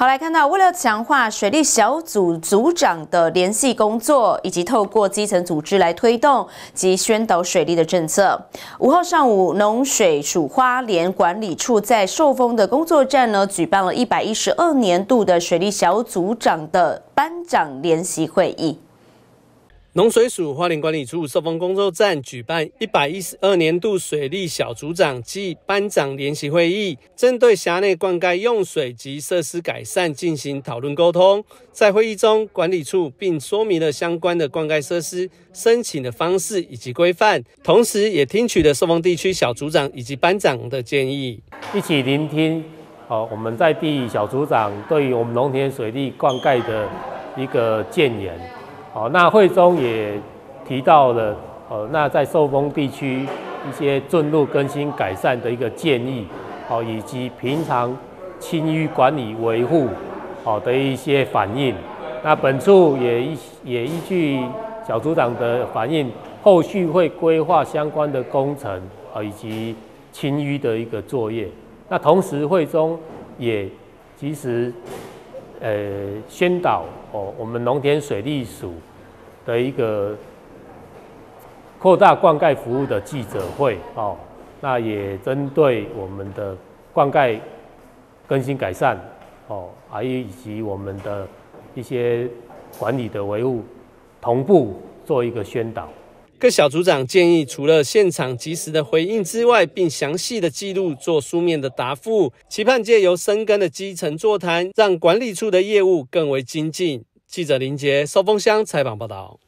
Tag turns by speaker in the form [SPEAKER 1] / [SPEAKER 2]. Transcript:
[SPEAKER 1] 好，来看到为了强化水利小组组长的联系工作，以及透过基层组织来推动及宣导水利的政策。五号上午，农水署花莲管理处在寿丰的工作站呢，举办了一百一十二年度的水利小组长的班长联席会议。
[SPEAKER 2] 农水署花莲管理处寿丰工作站举办一百一十二年度水利小组长暨班长联席会议，针对辖内灌溉用水及设施改善进行讨论沟通。在会议中，管理处并说明了相关的灌溉设施申请的方式以及规范，同时也听取了寿丰地区小组长以及班长的建议，
[SPEAKER 3] 一起聆听。哦，我们在地小组长对于我们农田水利灌溉的一个建言。好，那会中也提到了，呃，那在受风地区一些圳路更新改善的一个建议，好，以及平常清淤管理维护好的一些反应。那本处也依也依据小组长的反应，后续会规划相关的工程啊，以及清淤的一个作业。那同时会中也及时。呃，宣导哦，我们农田水利署的一个扩大灌溉服务的记者会哦，那也针对我们的灌溉更新改善哦，还有以及我们的一些管理的维护，同步做一个宣导。
[SPEAKER 2] 各小组长建议，除了现场及时的回应之外，并详细的记录做书面的答复，期盼借由深耕的基层座谈，让管理处的业务更为精进。记者林杰收封箱采访报道。